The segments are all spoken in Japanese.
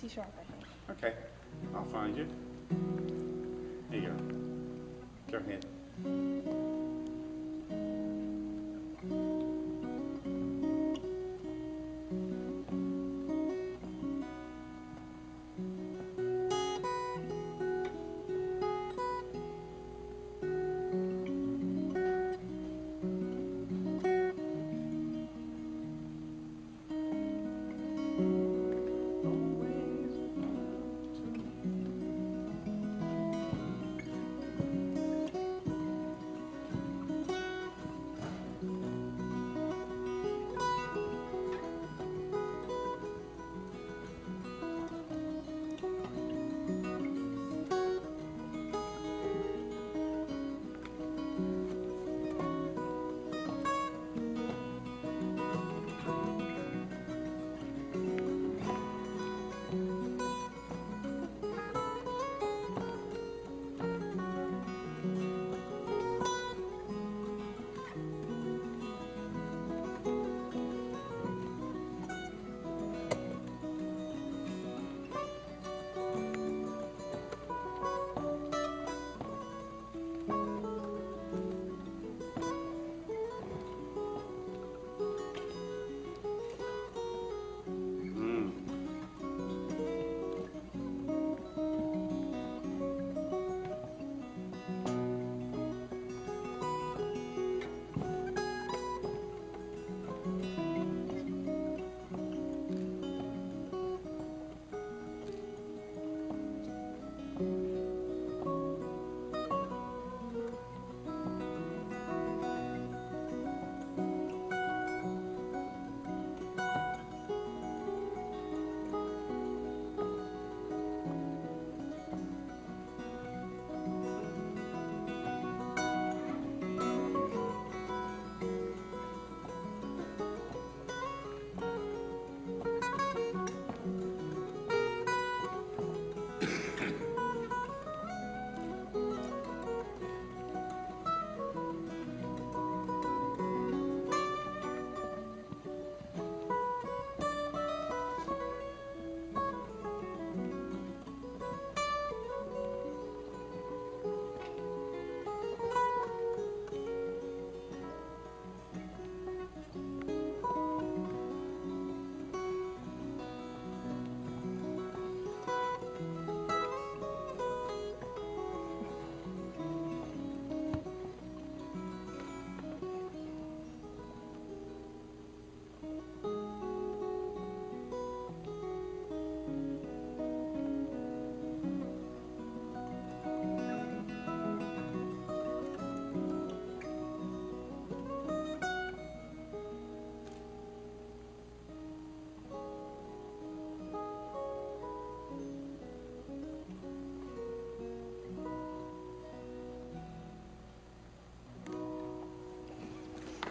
C sharp, I think. Okay, I'll find you. Here you go. Go ahead.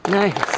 Nice.